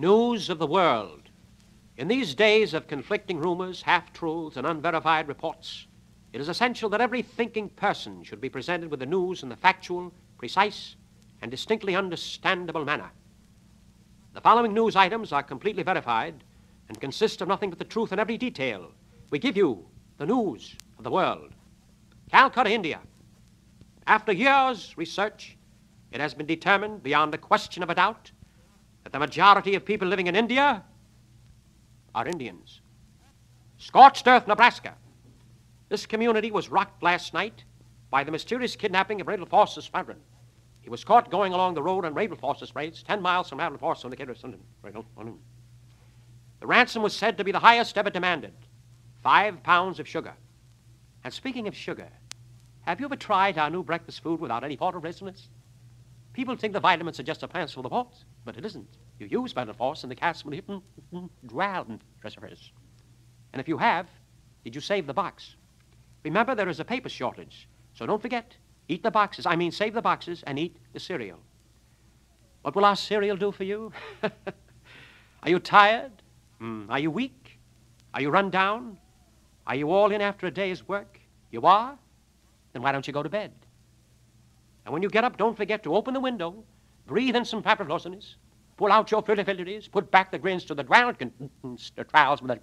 News of the world. In these days of conflicting rumors, half truths, and unverified reports, it is essential that every thinking person should be presented with the news in the factual, precise, and distinctly understandable manner. The following news items are completely verified and consist of nothing but the truth in every detail. We give you the news of the world. Calcutta, India. After years' research, it has been determined beyond a question of a doubt that the majority of people living in India are Indians. Scorched Earth, Nebraska. This community was rocked last night by the mysterious kidnapping of Randall Foster's Favrin. He was caught going along the road on Randall Foster's race, 10 miles from Randall Foster on the of oh, The ransom was said to be the highest ever demanded five pounds of sugar. And speaking of sugar, have you ever tried our new breakfast food without any thought of restfulness? People think the vitamins are just a plants for the pulse, but it isn't. You use Force in the cast when you mm, mm, drowned mm, recipes. And if you have, did you save the box? Remember, there is a paper shortage, so don't forget, eat the boxes. I mean, save the boxes and eat the cereal. What will our cereal do for you? are you tired? Mm. Are you weak? Are you run down? Are you all in after a day's work? You are? Then why don't you go to bed? And when you get up, don't forget to open the window, breathe in some papraflosiness, pull out your filifides, put back the grins to the ground, the trials with that,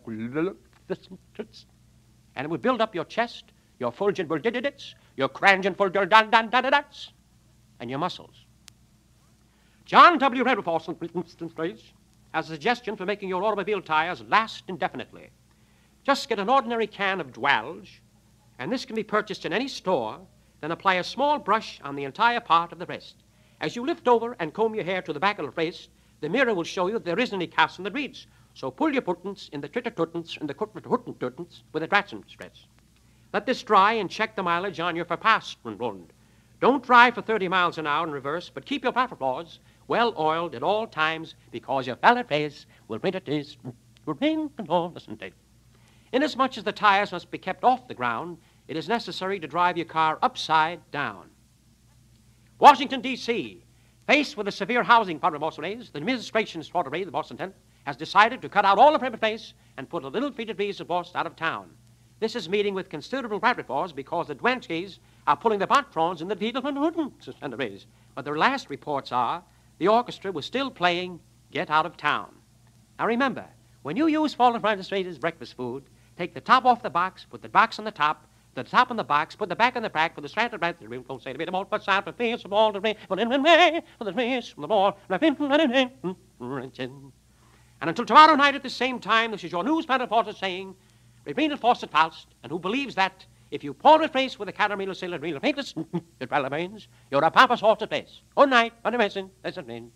and it will build up your chest, your fulgent buldididits, your crangent fulgididididits, and your muscles. John W. Instance, has a suggestion for making your automobile tires last indefinitely. Just get an ordinary can of Dwalge, and this can be purchased in any store then apply a small brush on the entire part of the breast. As you lift over and comb your hair to the back of the face, the mirror will show you that there isn't any cast in the reeds. So pull your puttons in the tritter tuttons and the hutten tuttons with a dratson stress. Let this dry and check the mileage on your verpassen rund. Don't drive for 30 miles an hour in reverse, but keep your flaws well oiled at all times because your valet face will rent it is remain Inasmuch as the tires must be kept off the ground, it is necessary to drive your car upside down. Washington, D.C., faced with a severe housing problem also raised, the administration of the Boston Tenth, has decided to cut out all the private place and put a little treated bees of Boston out of town. This is meeting with considerable private force because the Dwenskys are pulling the patrons in the Beatles But their last reports are the orchestra was still playing Get Out of Town. Now remember, when you use Fallen Francis as breakfast food, take the top off the box, put the box on the top, the top on the box, put the back on the back, put the strand right the don't say to be the more, but sound, but face of all the rain, but in way, for the face from the ball, and until tomorrow night at the same time, this is your newspaper reporter saying, Reverend Fawcett Faust, at Faust, and who believes that if you pour a face with a caramel sailor real paintless, it remains, you're a pampas horse at place. Good night, but a message, that's a name.